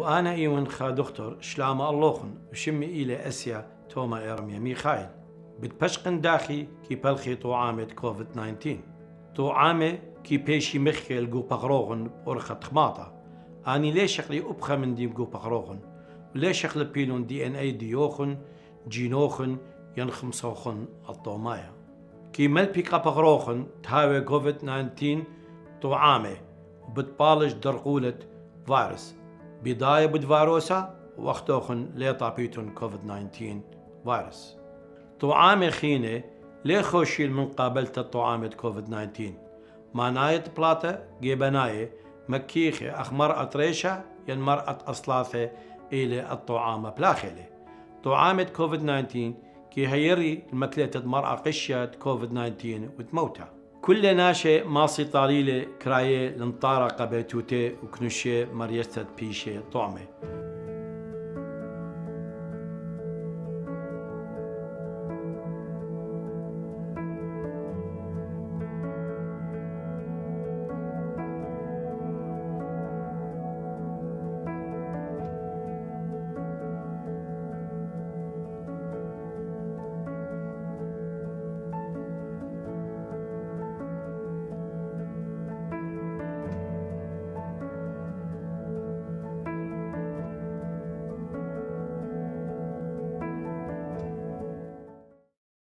وأنا إيون خا دكتور شلام اللوخن وشمي إلى أسيا توما إرميا ميخايل بتبشقن داخي كي بلخي طعامة كوفيد 19 طعامة كي بيشي مخيل جو بغروغن أرخة خماطة. أني ليش شغلي أبخى من ديم جو بغروغن. وليش شغل بيلون دي إن إي ديوخن جينوخن ينخم صوخن الطومايا. كي ملبي بغروغن تهاوي كوفيد 19 طعامة وبتبالج درقولة فيروس بداية بدفاروسا وقتوخن ليطا بيتون كوفيد 19 فيروس. طعامة خينة ليه خوشيل من قابلت طعامة كوفيد 19 مانايت بلاتا جيبناية مكيخة أخ مرأة ريشة ين مرأة أصلاثة إلى الطعامة بلاخلة طعامة كوفيد 19 كي هيري المكلة مرأة قشة كوفيد 19 وتموتها كل ناشئ ماصي طاليلة كراية لنطارة قبيتوتي وكنوشي مريستة بيشي طعمة